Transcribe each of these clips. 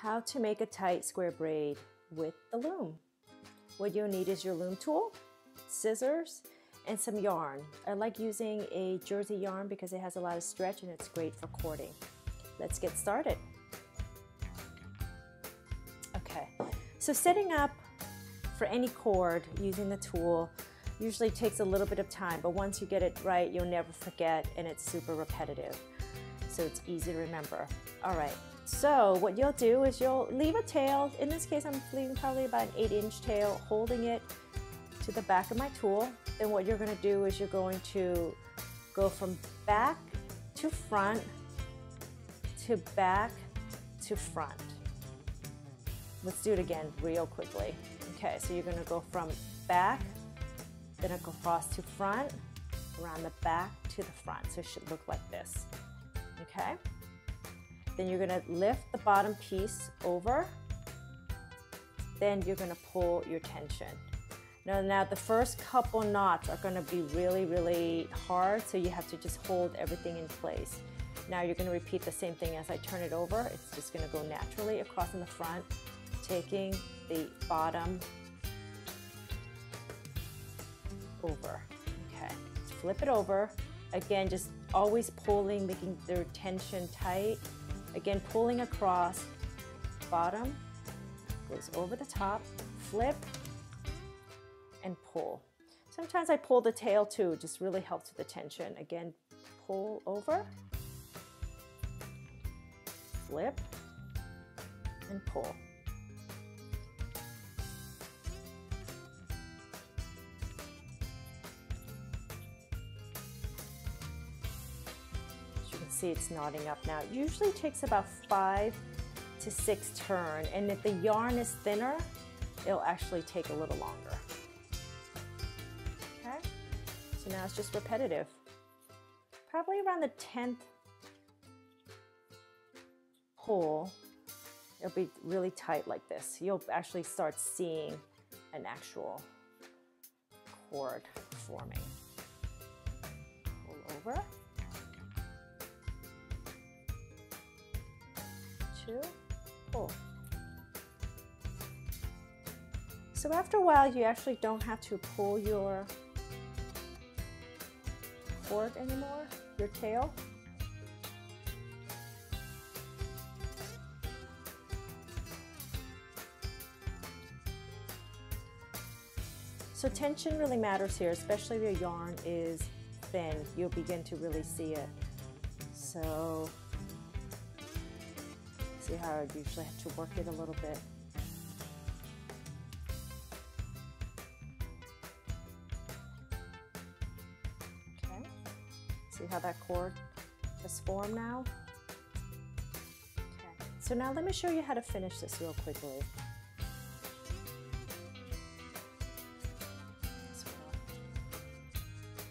how to make a tight square braid with the Loome. What you'll need is your Loome tool, scissors, and some yarn. I like using a jersey yarn because it has a lot of stretch and it's great for cording. Let's get started. Okay, so setting up for any cord using the tool usually takes a little bit of time, but once you get it right, you'll never forget and it's super repetitive. So it's easy to remember. All right, so what you'll do is you'll leave a tail. In this case, I'm leaving probably about an eight inch tail, holding it to the back of my tool. Then what you're gonna do is you're going to go from back to front to back to front. Let's do it again real quickly. Okay, so you're gonna go from back then across to front, around the back to the front. So it should look like this, okay? Then you're gonna lift the bottom piece over. Then you're gonna pull your tension. Now, now the first couple knots are gonna be really, really hard, so you have to just hold everything in place. Now you're gonna repeat the same thing as I turn it over. It's just gonna go naturally across in the front, taking the bottom over. Okay, flip it over. Again, just always pulling, making the tension tight. Again, pulling across, bottom, goes over the top, flip, and pull. Sometimes I pull the tail too, just really helps with the tension. Again, pull over, flip, and pull. See it's knotting up now. It usually takes about five to six turn, and if the yarn is thinner, it'll actually take a little longer. Okay, so now it's just repetitive. Probably around the 10th pull, it'll be really tight like this. You'll actually start seeing an actual cord forming. Pull over. Two, pull. So after a while, you actually don't have to pull your cord anymore, your tail. So tension really matters here, especially if your yarn is thin. You'll begin to really see it. So See how I usually have to work it a little bit. Okay, see how that cord has formed now? Okay, so now let me show you how to finish this real quickly.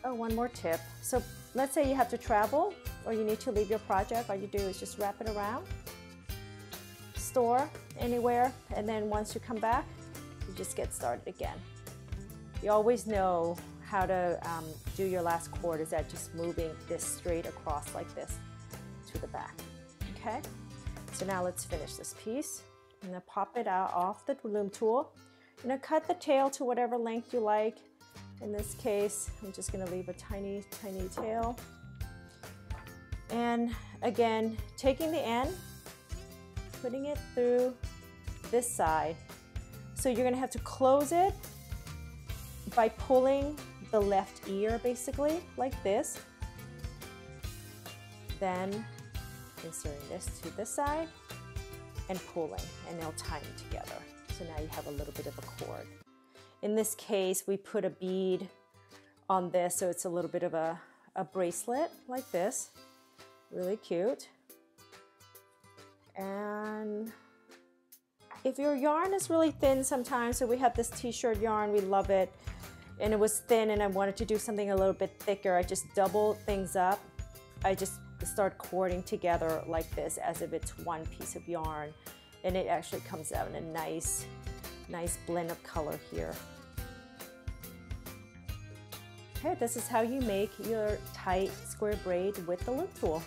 Oh, one more tip. So let's say you have to travel or you need to leave your project, all you do is just wrap it around store anywhere and then once you come back you just get started again. You always know how to um, do your last cord is that just moving this straight across like this to the back okay? So now let's finish this piece. I'm gonna pop it out off the Loome tool. I'm gonna cut the tail to whatever length you like. In this case I'm just gonna leave a tiny tiny tail. And again taking the end putting it through this side. So you're gonna have to close it by pulling the left ear basically like this. Then inserting this to this side and pulling and they'll tie them together. So now you have a little bit of a cord. In this case, we put a bead on this so it's a little bit of a, a bracelet like this. Really cute. And if your yarn is really thin sometimes, so we have this t-shirt yarn, we love it, and it was thin and I wanted to do something a little bit thicker, I just double things up. I just start cording together like this as if it's one piece of yarn. And it actually comes out in a nice, nice blend of color here. Okay, this is how you make your tight square braid with the Loome tool.